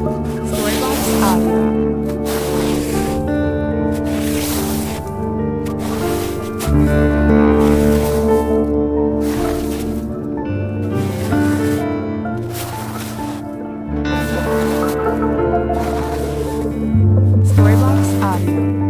Storybox Audio. Storybox Audio.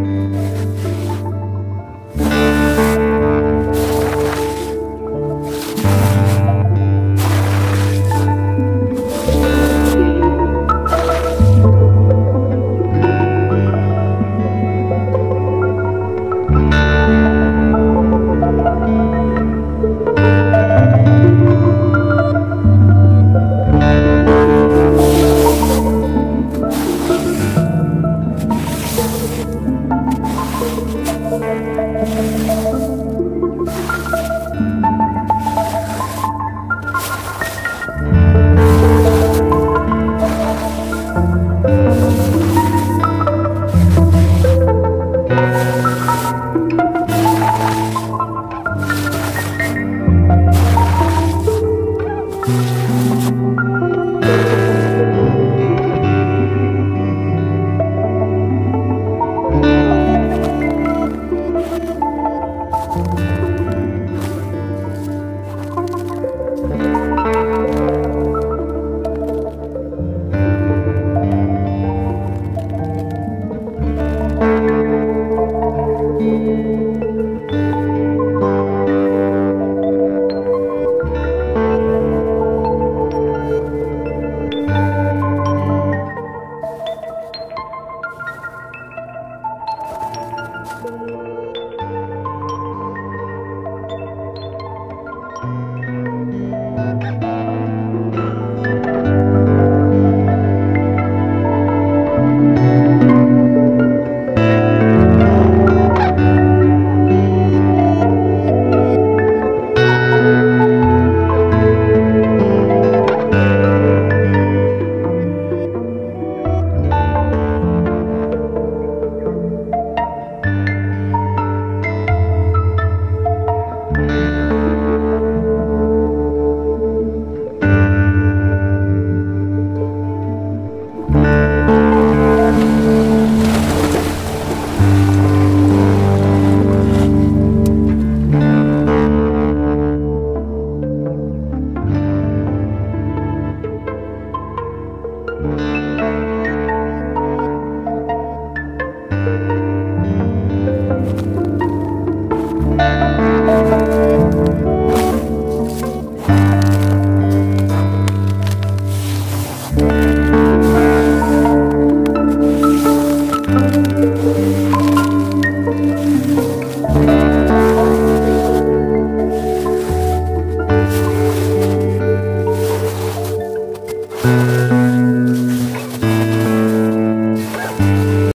Música